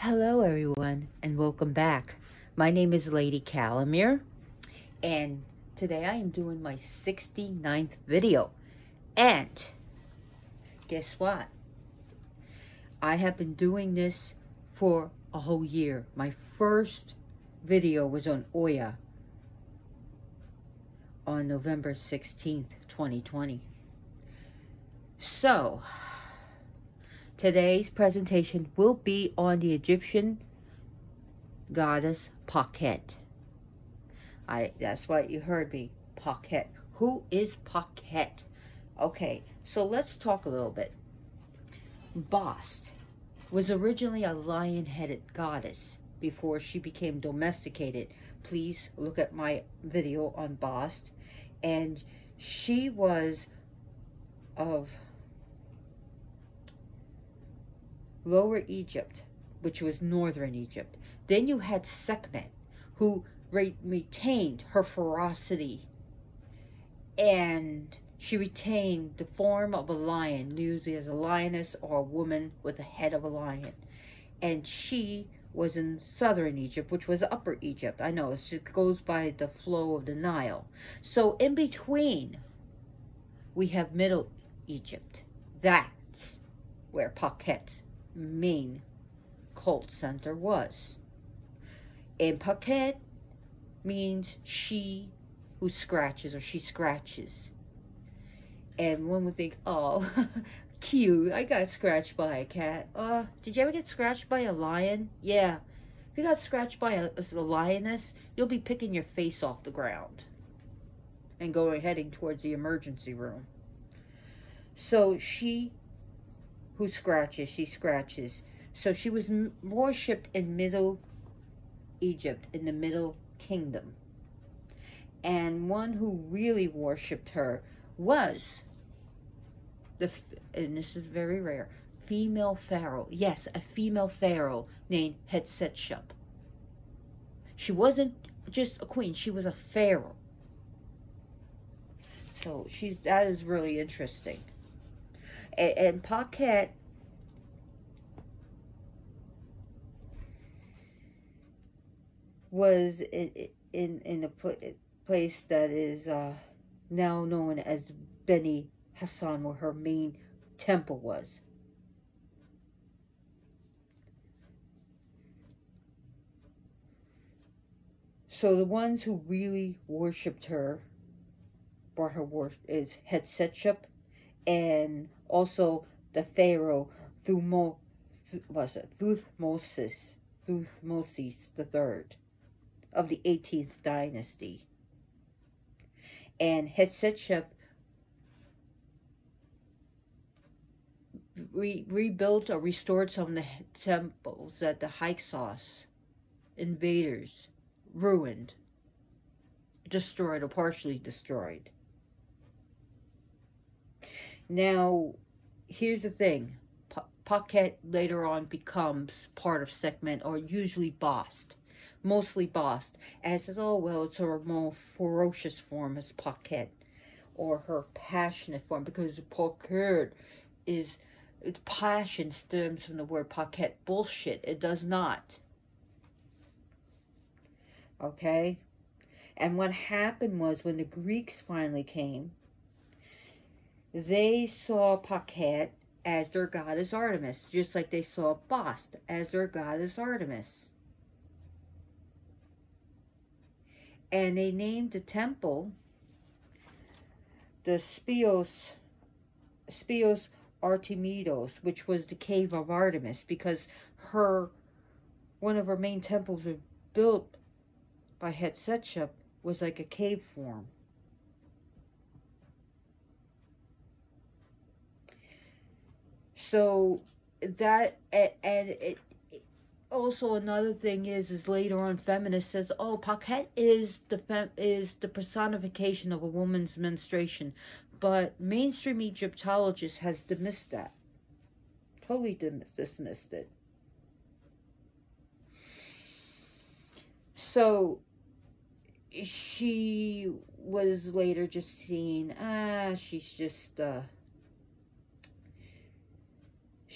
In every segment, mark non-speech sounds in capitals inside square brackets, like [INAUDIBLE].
Hello, everyone, and welcome back. My name is Lady Kalimir, and today I am doing my 69th video. And guess what? I have been doing this for a whole year. My first video was on Oya on November 16th, 2020. So, Today's presentation will be on the Egyptian goddess Pakhet. I that's what you heard me, Pakhet. Who is Pakhet? Okay, so let's talk a little bit. Bast was originally a lion-headed goddess before she became domesticated. Please look at my video on Bast. And she was of Lower Egypt, which was northern Egypt. Then you had Sekhmet, who re retained her ferocity and she retained the form of a lion, usually as a lioness or a woman with the head of a lion. And she was in southern Egypt, which was upper Egypt. I know, it just goes by the flow of the Nile. So in between, we have Middle Egypt. That's where Pakhet main cult center was. And Pakhet means she who scratches or she scratches. And one would think, oh, [LAUGHS] cute, I got scratched by a cat. Uh, did you ever get scratched by a lion? Yeah. If you got scratched by a, a lioness, you'll be picking your face off the ground and going heading towards the emergency room. So she who scratches, she scratches. So she was worshipped in Middle Egypt, in the Middle Kingdom. And one who really worshipped her was the, and this is very rare, female pharaoh. Yes, a female pharaoh named Hatshepsut. She wasn't just a queen, she was a pharaoh. So she's that is really interesting and, and Pakhet was in in, in a pl place that is uh, now known as Beni Hassan, where her main temple was. So the ones who really worshipped her, brought her worship, is Hatshepsut and also the pharaoh Thumo, was it Thutmosis, Thutmosis the third of the 18th dynasty. And Hatshepsut re rebuilt or restored some of the temples that the Hyksos invaders ruined, destroyed or partially destroyed. Now, here's the thing. Pakhet later on becomes part of Sekhmet or usually Bast, Mostly Bast, As says, oh, well, it's her more ferocious form as Pakhet. Or her passionate form, because Pakhet is, passion stems from the word Pakhet. Bullshit. It does not. Okay? And what happened was when the Greeks finally came, they saw Pakhet as their goddess Artemis, just like they saw Bast as their goddess Artemis. And they named the temple the Spios, Speos Artemidos, which was the cave of Artemis, because her one of her main temples was built by Hatshepsut was like a cave form. So that and it also another thing is is later on feminist says oh Pakhet is the fem, is the personification of a woman's menstruation. But mainstream Egyptologist has dismissed that. Totally dismissed it. So she was later just seen ah she's just uh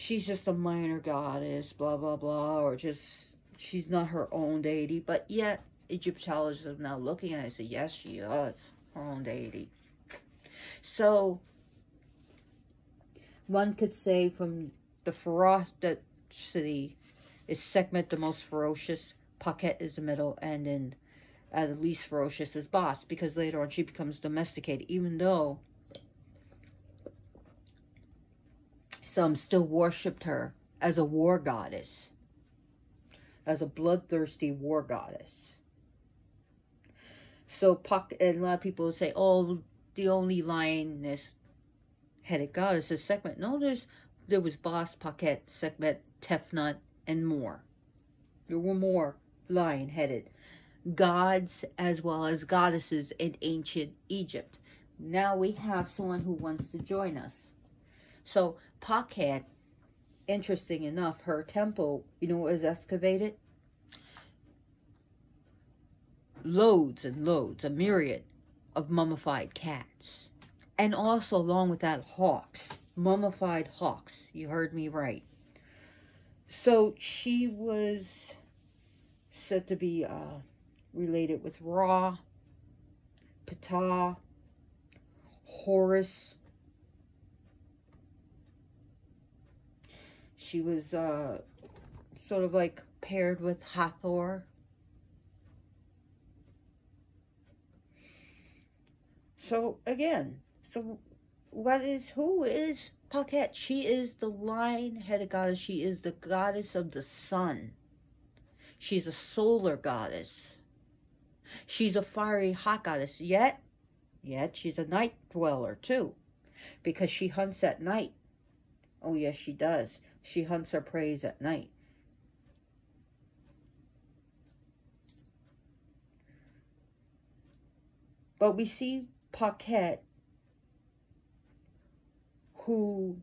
she's just a minor goddess, blah, blah, blah, or just she's not her own deity. But yet, Egyptologists are now looking at it and say, yes, she is her own deity. So, one could say from the ferocity is Sekhmet the most ferocious, Pakhet is the middle, and then uh, the least ferocious is Bast, because later on she becomes domesticated, even though some still worshipped her as a war goddess, as a bloodthirsty war goddess. So, Pak, and a lot of people say, oh, the only lioness headed goddess is Sekhmet. No, there's there was Bast, Pakhet, Sekhmet, Tefnut, and more. There were more lion headed gods as well as goddesses in ancient Egypt. Now we have someone who wants to join us. So Pakhet, interesting enough, her temple, you know was excavated? Loads and loads, a myriad of mummified cats. And also along with that, hawks. Mummified hawks. You heard me right. So she was said to be uh, related with Ra, Ptah, Horus. She was uh, sort of like paired with Hathor. So again, so what is, who is Pakhet? She is the lion-headed goddess. She is the goddess of the sun. She's a solar goddess. She's a fiery hot goddess, yet, yet she's a night dweller too, because she hunts at night. Oh yes, she does. She hunts her prey at night. But we see Pakhet, who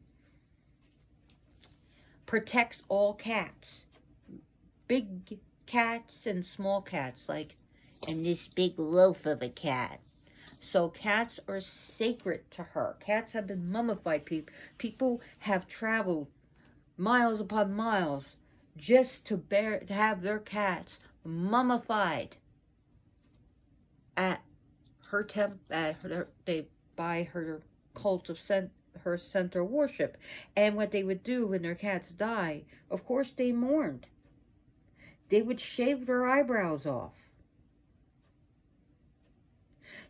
protects all cats. Big cats and small cats, like and this big loaf of a cat. So cats are sacred to her. Cats have been mummified. People, people have traveled miles upon miles just to bear to have their cats mummified at her temp at her they by her cult of cent, her center worship. And what they would do when their cats die, of course they mourned. They would shave their eyebrows off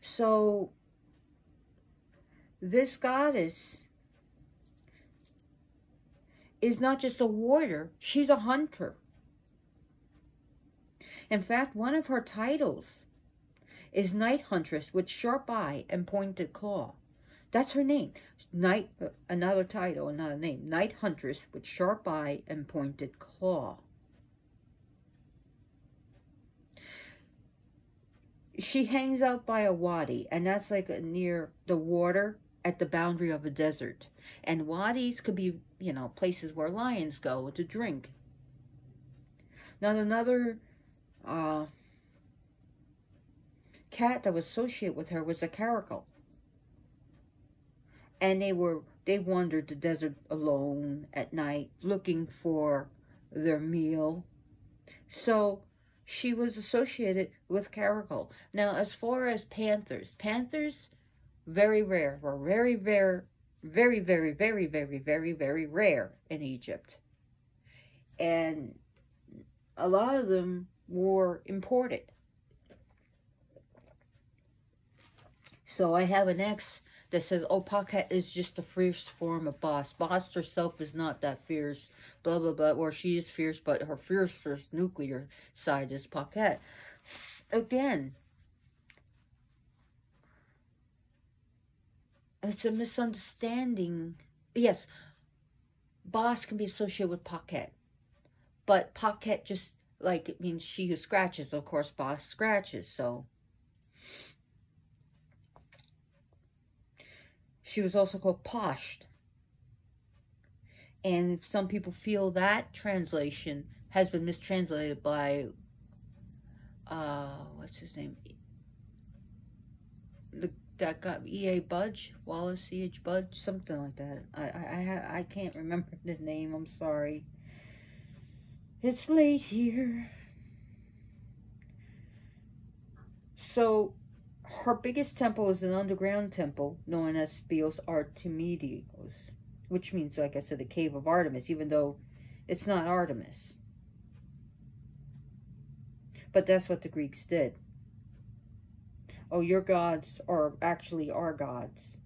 so, this goddess is not just a warrior, she's a hunter. In fact, one of her titles is Night Huntress with sharp eye and pointed claw. That's her name. Night, uh, another title, another name. Night Huntress with sharp eye and pointed claw. she hangs out by a wadi, and that's like near the water at the boundary of a desert. And wadis could be, you know, places where lions go to drink. Now, another uh, cat that was associated with her was a caracal. And they were they wandered the desert alone at night looking for their meal. So she was associated with caracal. Now, as far as panthers, panthers, very rare, were very, very, very, very, very, very, very, very rare in Egypt. And a lot of them were imported. So I have an ex that says, oh, Pakhet is just a fierce form of Bast. Bast herself is not that fierce, blah, blah, blah. Or she is fierce, but her fierce first nuclear side is Pakhet. Again, it's a misunderstanding. Yes, Bast can be associated with Pakhet, But Pakhet just, like, it means she who scratches. Of course, Bast scratches, so... She was also called Pasht. And some people feel that translation has been mistranslated by, uh, what's his name? That got E.A. Budge, Wallis C.H. Budge, something like that. I, I, I, I can't remember the name. I'm sorry. It's late here. So, her biggest temple is an underground temple known as Speos Artemidos, which means, like I said, the cave of Artemis, even though it's not Artemis. But that's what the Greeks did. Oh, your gods are actually our gods.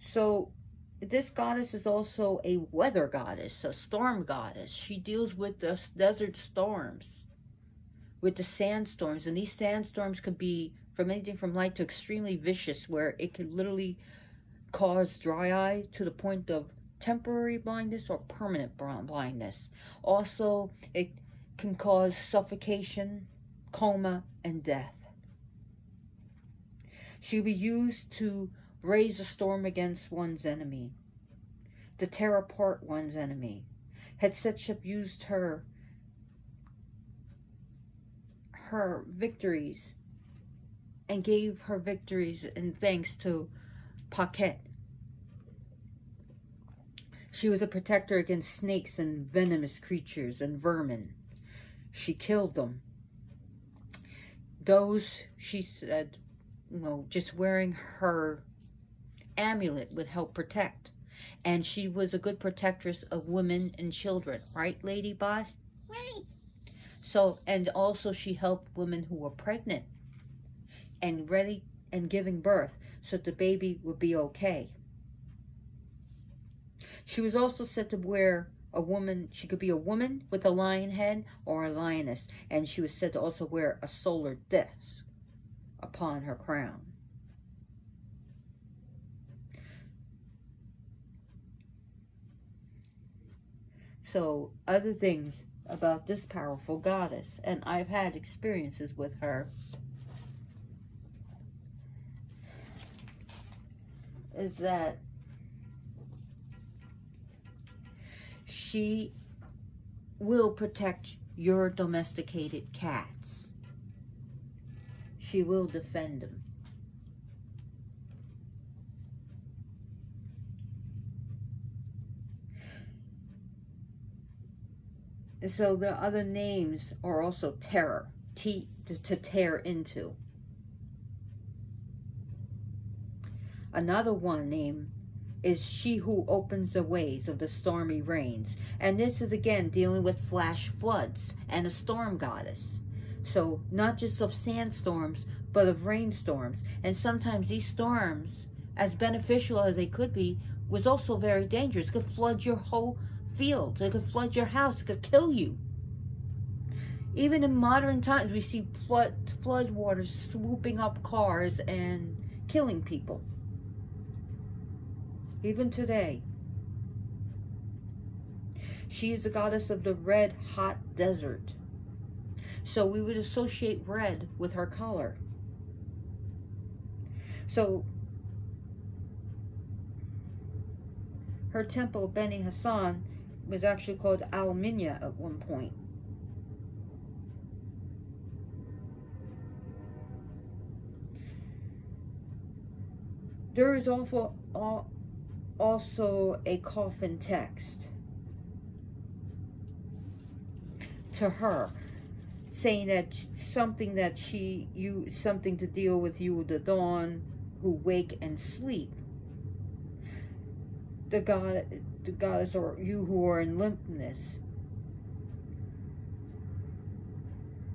So, this goddess is also a weather goddess, a storm goddess. She deals with the desert storms, with the sandstorms. And these sandstorms could be from anything from light to extremely vicious, where it could literally cause dry eye to the point of temporary blindness or permanent blindness. Also, it can cause suffocation, coma, and death. She will be used to raise a storm against one's enemy, to tear apart one's enemy. Hatshepsut used her her victories and gave her victories and thanks to Pakhet. She was a protector against snakes and venomous creatures and vermin. She killed them those, she said, you know, just wearing her amulet would help protect. And she was a good protectress of women and children, right, Lady Boss? Right. So, and also she helped women who were pregnant and ready and giving birth so the baby would be okay. She was also said to wear a woman, she could be a woman with a lion head or a lioness, and she was said to also wear a solar disc upon her crown. So, other things about this powerful goddess, and I've had experiences with her, is that she will protect your domesticated cats. She will defend them. so the other names are also terror, T, to, to tear into. Another one named is she who opens the ways of the stormy rains. And this is again dealing with flash floods and a storm goddess. So not just of sandstorms, but of rainstorms. And sometimes these storms, as beneficial as they could be, was also very dangerous. It could flood your whole field. It could flood your house. It could kill you. Even in modern times, we see flood, flood waters swooping up cars and killing people even today. She is the goddess of the red hot desert. So we would associate red with her color. So her temple, Beni Hassan, was actually called Al Minya at one point. There is also, also a coffin text to her saying that something that she you something to deal with you the dawn who wake and sleep. The god the goddess or you who are in limpness.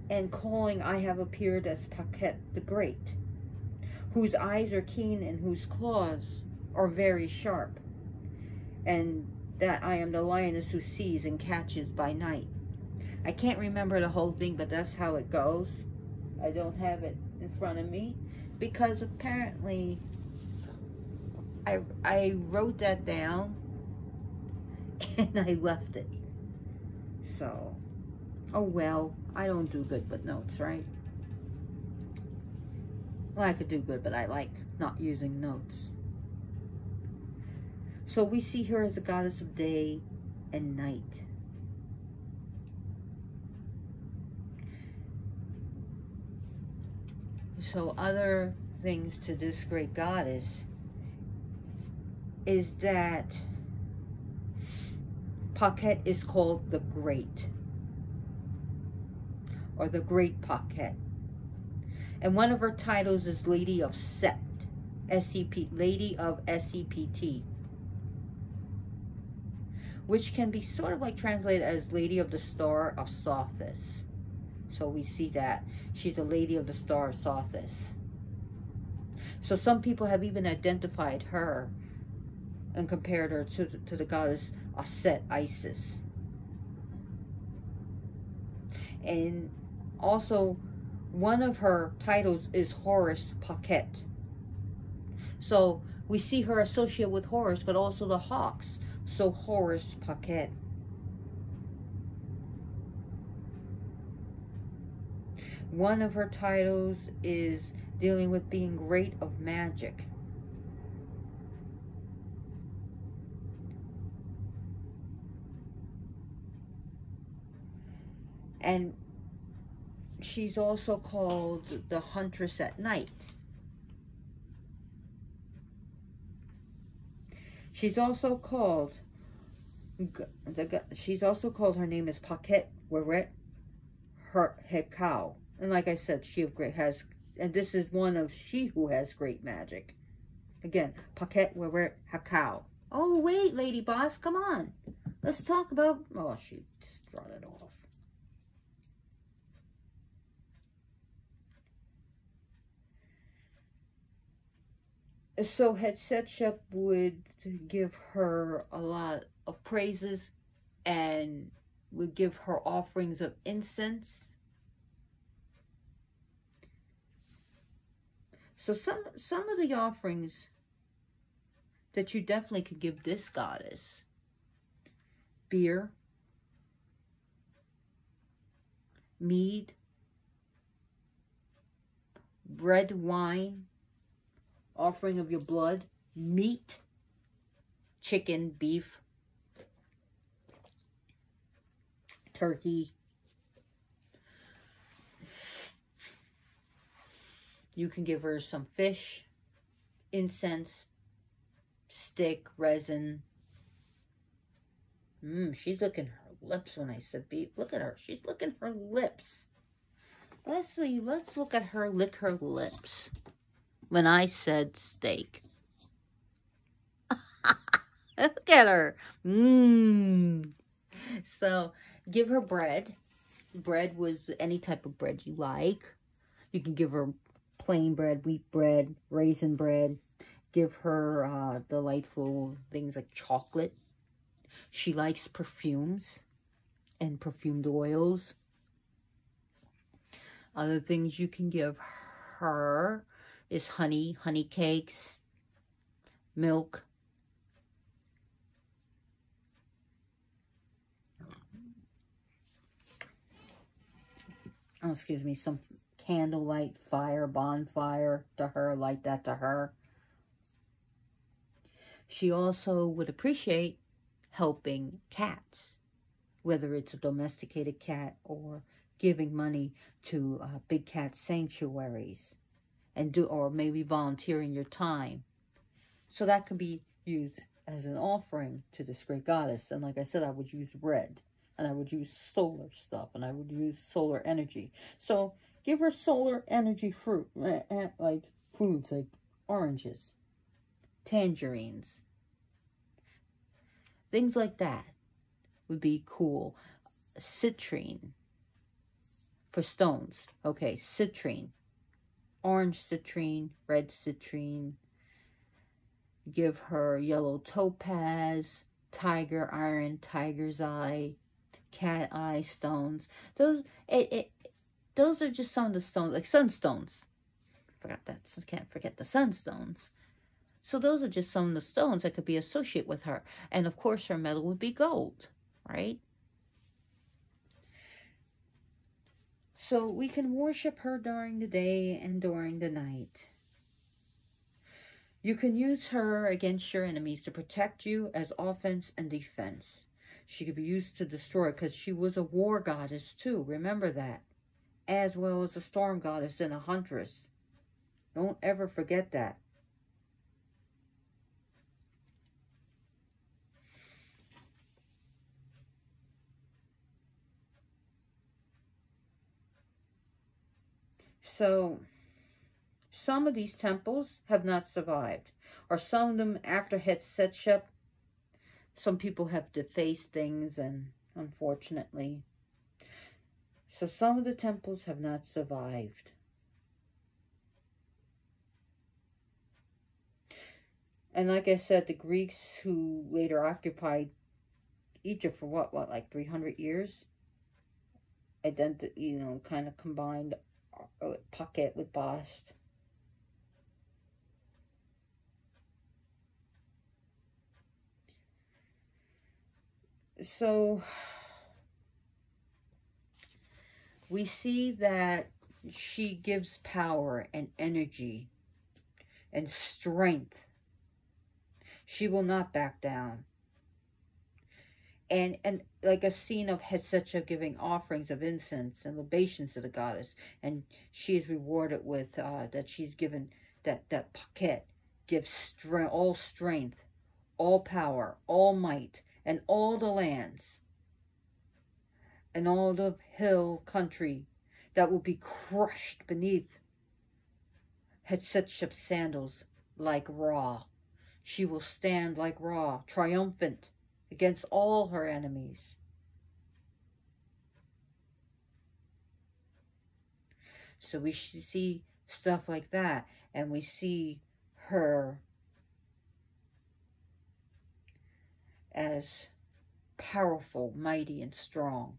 And calling I have appeared as Pakhet the Great whose eyes are keen and whose claws are very sharp, and that I am the lioness who sees and catches by night. I can't remember the whole thing, but that's how it goes. I don't have it in front of me because apparently I, I wrote that down [LAUGHS] and I left it. So, oh well, I don't do good with notes, right? Well, I could do good, but I like not using notes. So we see her as a goddess of day and night. So other things to this great goddess is that Pakhet is called the Great or the Great Pakhet. And one of her titles is Lady of Sept, S-E-P, Lady of S-E-P-T, which can be sort of like translated as Lady of the Star of Sothis. So we see that she's a Lady of the Star of Sothis. So some people have even identified her and compared her to, to the goddess Aset Isis. And also, one of her titles is Horus Pakhet. So we see her associated with Horus, but also the hawks. So Horus Pakhet. One of her titles is dealing with being great of magic. And she's also called the Huntress at Night. She's also called, the, she's also called, her name is Pakhet Weret her Hekau. And like I said, she great has, and this is one of she who has great magic. Again, Pakhet Weret Hekau. Oh, wait, Lady Boss, come on. Let's talk about, oh, she just brought it off. So Hatshepsut would give her a lot of praises and would give her offerings of incense. So some some of the offerings that you definitely could give this goddess. Beer, mead, red wine, offering of your blood, meat, chicken, beef, turkey. You can give her some fish, incense, stick, resin. Mmm, she's licking her lips when I said beef. Look at her. She's licking her lips. Let's see. Let's look at her lick her lips when I said steak. [LAUGHS] Look at her. Mmm. So give her bread. Bread was any type of bread you like. You can give her plain bread, wheat bread, raisin bread. Give her uh, delightful things like chocolate. She likes perfumes and perfumed oils. Other things you can give her is honey, honey cakes, milk. Oh, excuse me, some candlelight fire, bonfire to her, light that to her. She also would appreciate helping cats, whether it's a domesticated cat or giving money to uh, big cat sanctuaries and do or maybe volunteering your time. So that could be used as an offering to this great goddess. And like I said, I would use red and I would use solar stuff and I would use solar energy. So give her solar energy fruit, eh, eh, like foods like oranges, tangerines, things like that would be cool. Citrine for stones. Okay, citrine orange citrine, red citrine. Give her yellow topaz, tiger iron, tiger's eye, cat eye stones. Those it, it those are just some of the stones, like sunstones. Forgot that. Can't forget the sunstones. So those are just some of the stones that could be associated with her. And of course, her metal would be gold, right? So we can worship her during the day and during the night. You can use her against your enemies to protect you as offense and defense. She could be used to destroy because she was a war goddess too. Remember that. As well as a storm goddess and a huntress. Don't ever forget that. So, some of these temples have not survived. Or some of them, after Hatshepsut, some people have defaced things and unfortunately. So some of the temples have not survived. And like I said, the Greeks who later occupied Egypt for what, what, like 300 years? Identi you know, kind of combined Pakhet with Bast. So we see that she gives power and energy and strength. She will not back down and and like a scene of Hatshepsut giving offerings of incense and libations to the goddess, and she is rewarded with uh, that she's given that that Pakhet gives strength, all strength, all power, all might, and all the lands, and all the hill country that will be crushed beneath Hatshepsut's sandals like Ra. She will stand like Ra, triumphant against all her enemies. So we see stuff like that, and we see her as powerful, mighty, and strong.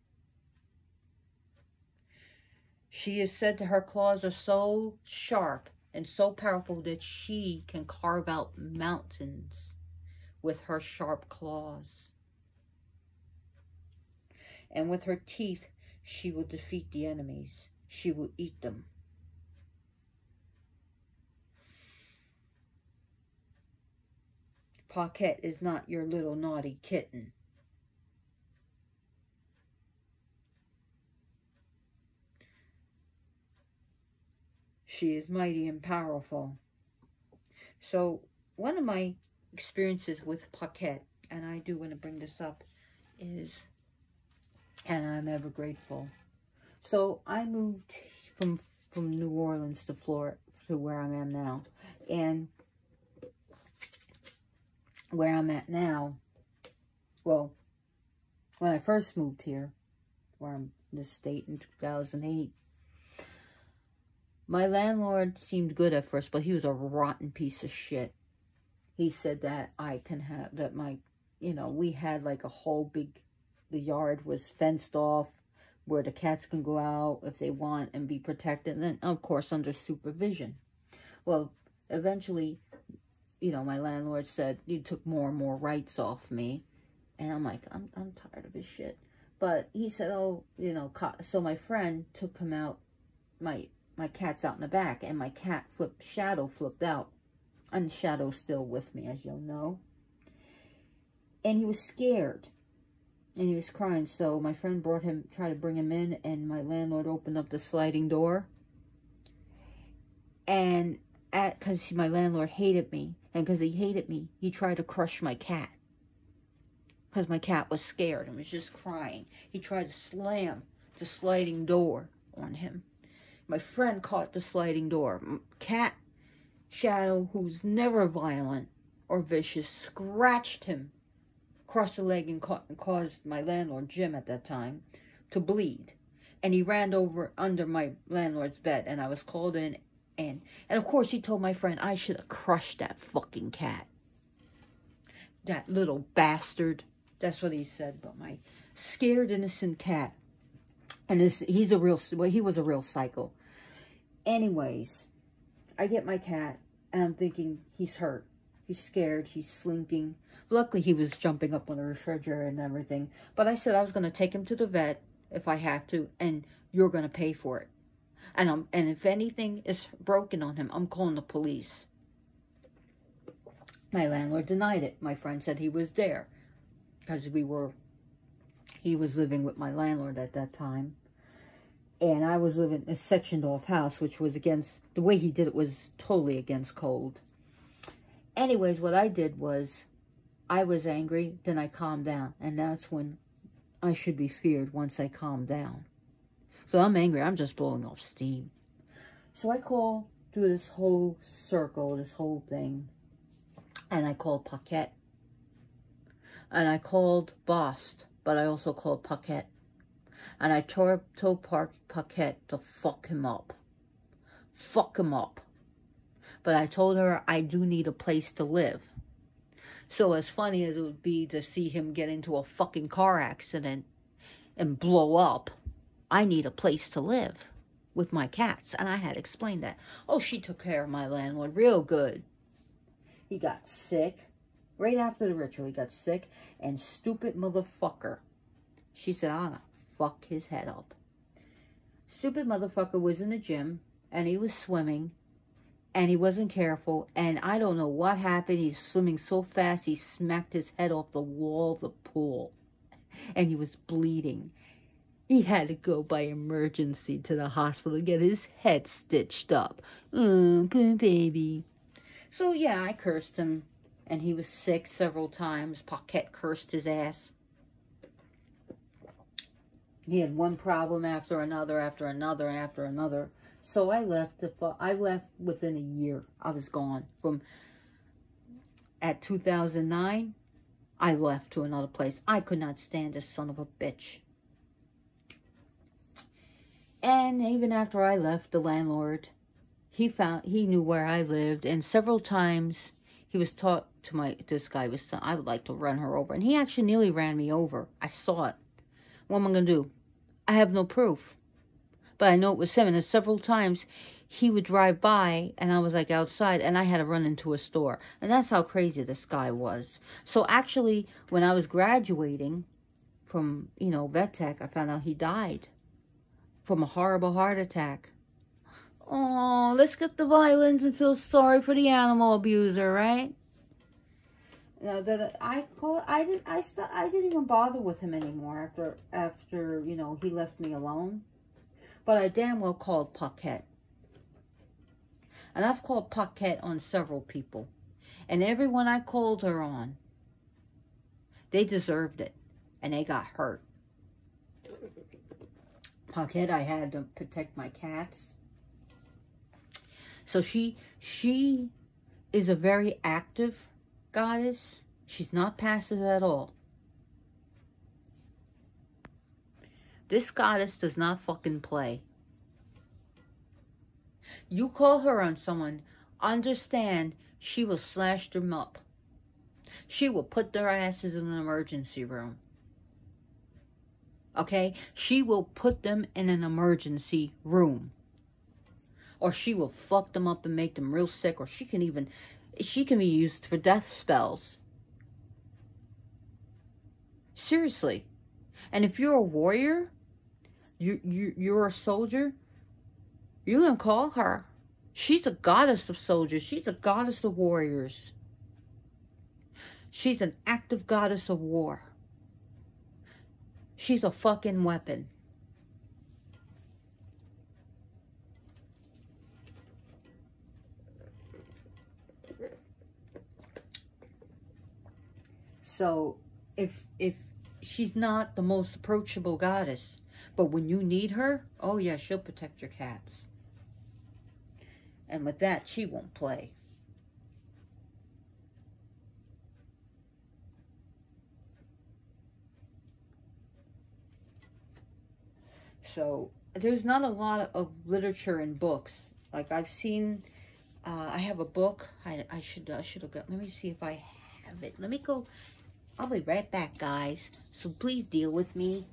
She is said to her claws are so sharp and so powerful that she can carve out mountains with her sharp claws. And with her teeth, she will defeat the enemies. She will eat them. Pakhet is not your little naughty kitten. She is mighty and powerful. So one of my experiences with Pakhet, and I do want to bring this up, is, and I'm ever grateful. So I moved from from New Orleans to Florida to where I am now, and where I'm at now. Well, when I first moved here, where I'm in the state in 2008, my landlord seemed good at first, but he was a rotten piece of shit he said that I can have, that my, you know, we had like a whole big, the yard was fenced off where the cats can go out if they want and be protected. And then, of course, under supervision. Well, eventually, you know, my landlord said he took more and more rights off me. And I'm like, I'm, I'm tired of his shit. But he said, oh, you know, so my friend took him out, my my cat's out in the back, and my cat flipped, Shadow flipped out and Shadow's still with me, as you'll know. And he was scared. And he was crying. So my friend brought him, tried to bring him in. And my landlord opened up the sliding door. And at, because my landlord hated me. And because he hated me, he tried to crush my cat. Because my cat was scared and was just crying. He tried to slam the sliding door on him. My friend caught the sliding door. Cat Shadow, who's never violent or vicious, scratched him across the leg and, ca and caused my landlord, Jim at that time, to bleed. And he ran over under my landlord's bed, and I was called in. And, and of course, he told my friend I should have crushed that fucking cat. That little bastard. That's what he said about my scared, innocent cat. And this, he's a real, well, he was a real psycho. Anyways, I get my cat, and I'm thinking, he's hurt. He's scared. He's slinking. Luckily, he was jumping up on the refrigerator and everything. But I said I was going to take him to the vet if I have to, and you're going to pay for it. And, I'm, and if anything is broken on him, I'm calling the police. My landlord denied it. My friend said he was there because we were, he was living with my landlord at that time. And I was living in a sectioned off house, which was against, the way he did it was totally against cold. Anyways, what I did was, I was angry, then I calmed down. And that's when I should be feared once I calm down. So I'm angry. I'm just blowing off steam. So I call through this whole circle, this whole thing. And I called Pakhet. And I called Bast, but I also called Pakhet. And I told, told Park Pakhet to fuck him up. Fuck him up. But I told her I do need a place to live. So as funny as it would be to see him get into a fucking car accident and blow up, I need a place to live with my cats. And I had explained that. Oh, she took care of my landlord real good. He got sick. Right after the ritual, he got sick. And stupid motherfucker. She said, gonna fuck his head up. Stupid motherfucker was in the gym. And he was swimming and he wasn't careful and I don't know what happened. He's swimming so fast he smacked his head off the wall of the pool and he was bleeding. He had to go by emergency to the hospital to get his head stitched up. Oh, baby. So yeah, I cursed him and he was sick several times. Pakhet cursed his ass. He had one problem after another, after another, after another. So I left. I left within a year. I was gone from. At 2009, I left to another place. I could not stand this son of a bitch. And even after I left, the landlord, he found he knew where I lived, and several times he was taught to my this guy was I would like to run her over, and he actually nearly ran me over. I saw it. What am I gonna do? I have no proof but I know it was him. And several times he would drive by and I was like outside and I had to run into a store. And that's how crazy this guy was. So actually, when I was graduating from, you know, vet tech, I found out he died from a horrible heart attack. Oh, let's get the violins and feel sorry for the animal abuser, right? No, that I call I didn't I st- I didn't even bother with him anymore after after you know he left me alone but I damn well called Pakhet. And I've called Pakhet on several people. And everyone I called her on, they deserved it. And they got hurt. Pakhet, I had to protect my cats. So she, she is a very active goddess. She's not passive at all. This goddess does not fucking play. You call her on someone, understand she will slash them up. She will put their asses in an emergency room. Okay? She will put them in an emergency room. Or she will fuck them up and make them real sick. Or she can even, she can be used for death spells. Seriously. And if you're a warrior, you, you, you're a soldier, you can call her. She's a goddess of soldiers. She's a goddess of warriors. She's an active goddess of war. She's a fucking weapon. So if if she's not the most approachable goddess, but when you need her, oh yeah, she'll protect your cats. And with that, she won't play. So there's not a lot of literature and books. Like I've seen, uh, I have a book. I, I should I should have got. Let me see if I have it. Let me go. I'll be right back, guys. So please deal with me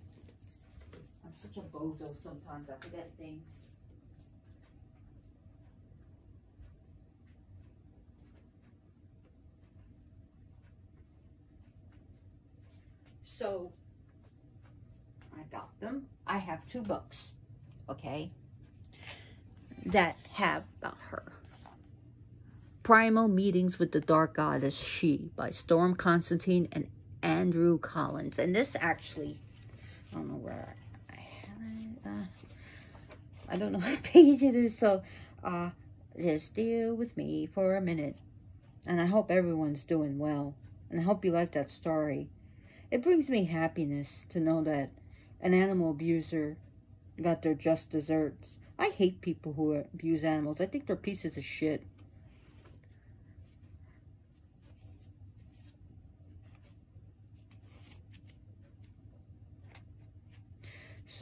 I'm such a bozo sometimes. I forget things. So, I got them. I have two books, okay, that have about her. Primal Meetings with the Dark Goddess She by Storm Constantine and Andrew Collins. And this actually, I don't know where I—I don't know [LAUGHS] what page it is, so uh, just deal with me for a minute. And I hope everyone's doing well. And I hope you like that story. It brings me happiness to know that an animal abuser got their just desserts. I hate people who abuse animals. I think they're pieces of shit.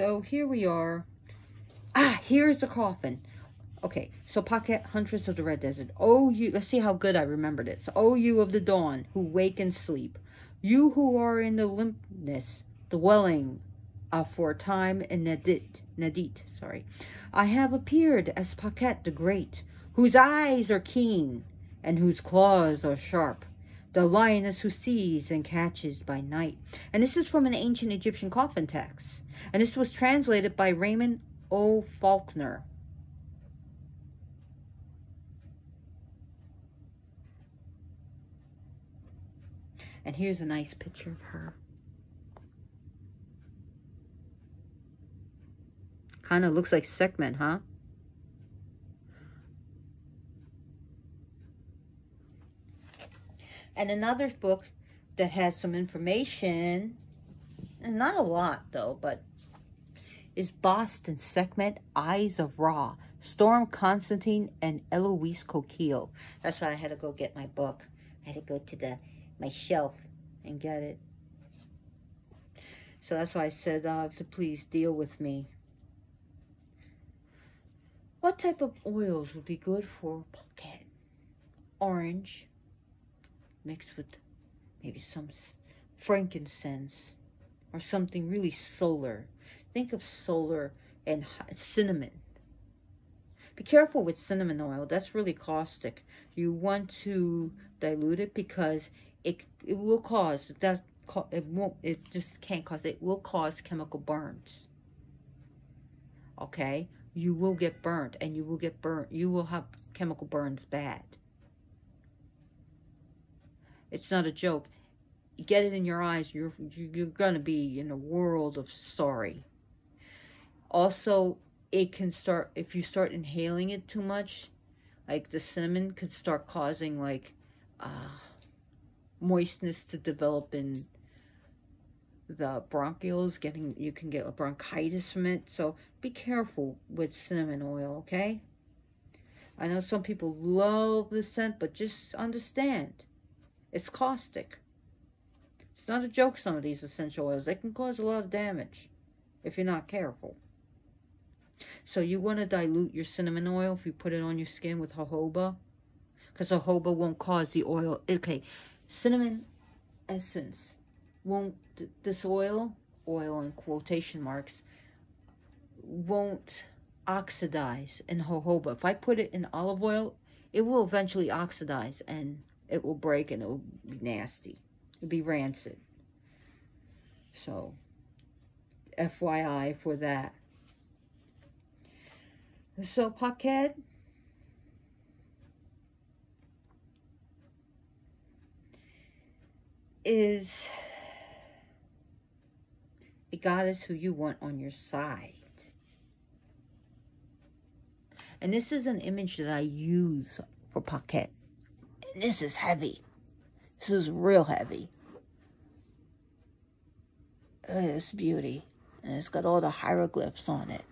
So here we are. Ah, here's the coffin. Okay, so Pakhet, Huntress of the Red Desert. Oh, you, let's see how good I remember this. Oh, you of the dawn, who wake and sleep. You who are in the limpness, dwelling uh, for a time in Nadit, Nadit, sorry. I have appeared as Pakhet the Great, whose eyes are keen and whose claws are sharp. The lioness who sees and catches by night. And this is from an ancient Egyptian coffin text. And this was translated by Raymond O. Faulkner. And here's a nice picture of her. Kind of looks like Sekhmet, huh? And another book that has some information, and not a lot though, but is Bast and Sekhmet Eyes of Ra, Storm Constantine, and Eloise Coquio. That's why I had to go get my book. I had to go to the my shelf and get it. So that's why I said uh, to please deal with me. What type of oils would be good for Pakhet? Orange, mixed with maybe some frankincense or something really solar. Think of solar and cinnamon. Be careful with cinnamon oil. That's really caustic. You want to dilute it because it it will cause does it won't it just can't cause it will cause chemical burns. Okay? You will get burnt and you will get burnt. You will have chemical burns bad. It's not a joke. You get it in your eyes, you're you're going to be in a world of sorry. Also, it can start if you start inhaling it too much, like the cinnamon could start causing like uh moistness to develop in the bronchioles getting you can get bronchitis from it so be careful with cinnamon oil okay i know some people love the scent but just understand it's caustic. It's not a joke some of these essential oils. They can cause a lot of damage if you're not careful. So you want to dilute your cinnamon oil if you put it on your skin with jojoba? Because jojoba won't cause the oil okay cinnamon essence won't this oil oil in quotation marks won't oxidize in jojoba. If i put it in olive oil it will eventually oxidize and it will break and it will be nasty it'll be rancid so fyi for that so Pakhet is a goddess who you want on your side. And this is an image that I use for Pakhet. This is heavy. This is real heavy. It's beauty. And it's got all the hieroglyphs on it.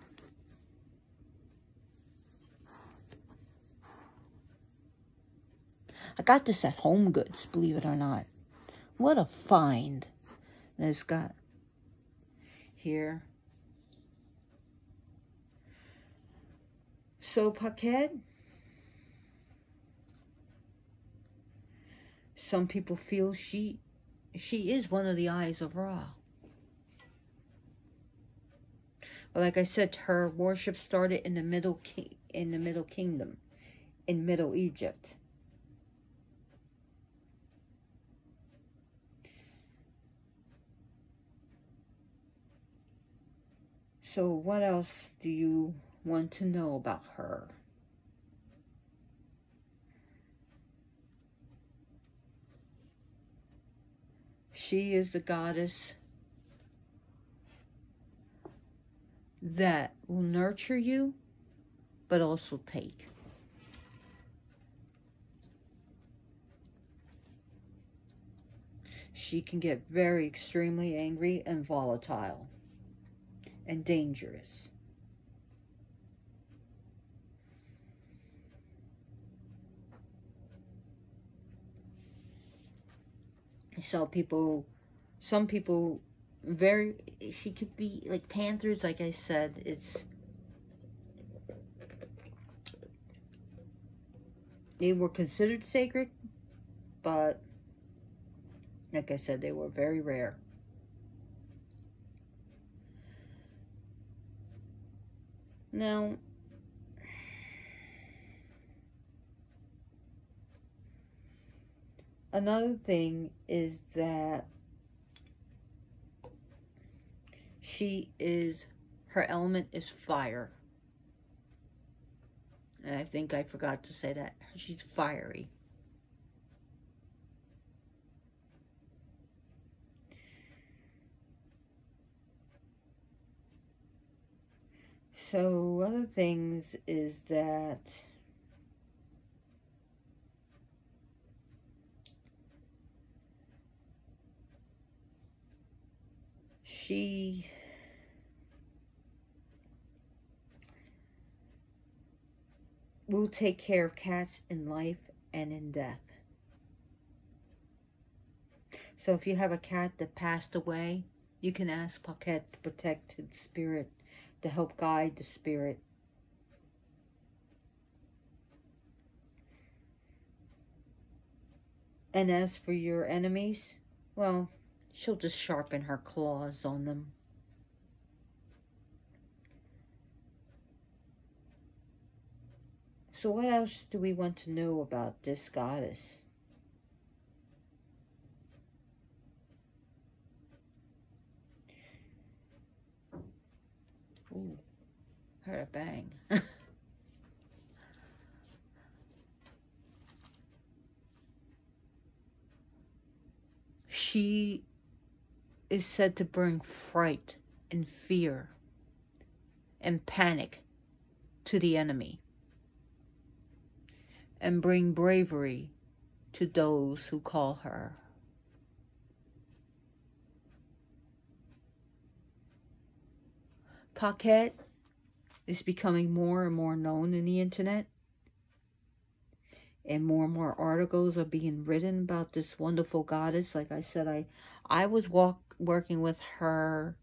I got this at Home Goods, believe it or not. What a find. And it's got here. So Pakhet, some people feel she she is one of the eyes of Ra. But like I said, her worship started in the middle in the Middle Kingdom, in Middle Egypt. So what else do you want to know about her? She is the goddess that will nurture you but also take. She can get very extremely angry and volatile and dangerous. So people, some people, very, she could be like panthers, like I said, it's, they were considered sacred, but like I said, they were very rare. Now, another thing is that she is, her element is fire. I think I forgot to say that. She's fiery. So, other things is that she will take care of cats in life and in death. So if you have a cat that passed away, you can ask Pakhet to protect spirit to help guide the spirit. And as for your enemies, well, she'll just sharpen her claws on them. So what else do we want to know about this goddess? Ooh, heard a bang. [LAUGHS] she is said to bring fright and fear and panic to the enemy and bring bravery to those who call her Pakhet is becoming more and more known in the internet. And more and more articles are being written about this wonderful goddess. Like I said, I I was walk working with her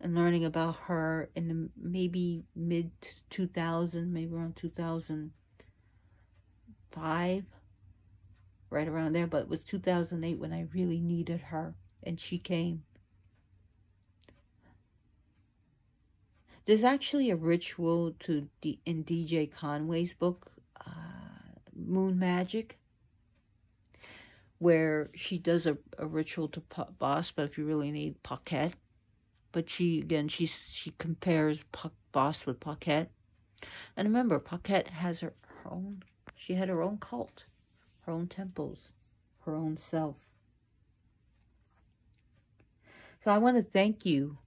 and learning about her in the maybe mid 2000, maybe around 2005, right around there. But it was 2008 when I really needed her, and she came. There's actually a ritual to D in DJ Conway's book, uh, Moon Magic, where she does a, a ritual to P Boss, but if you really need Pakhet. But she, again, she, she compares P Boss with Pakhet. And remember, Pakhet has her, her own, she had her own cult, her own temples, her own self. So I want to thank you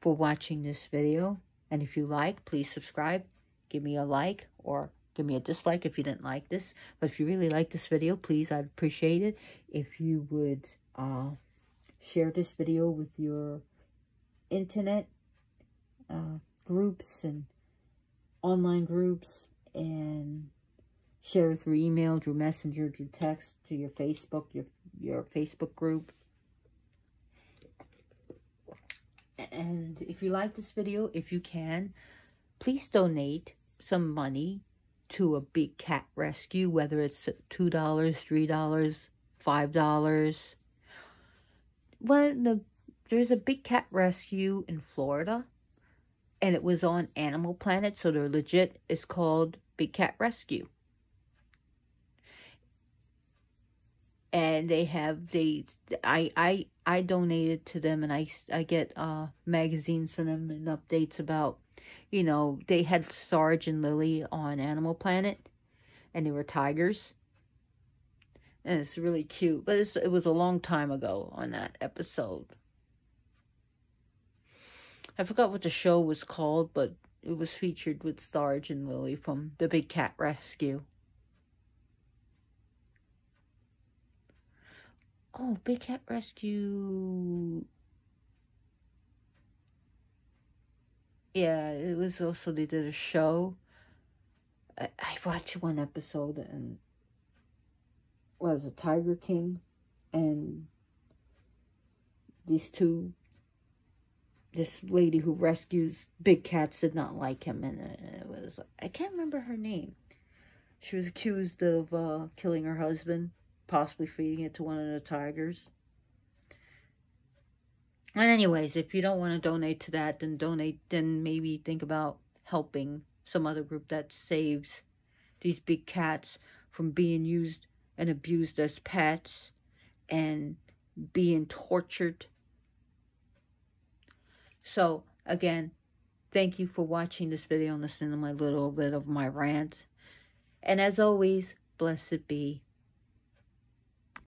for watching this video. And if you like, please subscribe. Give me a like or give me a dislike if you didn't like this. But if you really like this video, please, I'd appreciate it if you would uh, share this video with your internet uh, groups and online groups and share through email, through messenger, through text, to your Facebook, your, your Facebook group. And if you like this video, if you can, please donate some money to a big cat rescue, whether it's $2, $3, $5. When the, there's a big cat rescue in Florida, and it was on Animal Planet, so they're legit. It's called Big Cat Rescue. and they have they I I I donated to them and I I get uh magazines from them and updates about you know they had Sarge and Lily on Animal Planet and they were tigers and it's really cute but it was a long time ago on that episode I forgot what the show was called, but it was featured with Sarge and Lily from the Big Cat Rescue. Oh, Big Cat Rescue. Yeah, it was also, they did a show. I, I watched one episode and was a Tiger King and these two this lady who rescues big cats did not like him and it was i can't remember her name she was accused of uh, killing her husband possibly feeding it to one of the tigers and anyways if you don't want to donate to that then donate then maybe think about helping some other group that saves these big cats from being used and abused as pets and being tortured so, again, thank you for watching this video and listening to my little bit of my rant. And as always, blessed be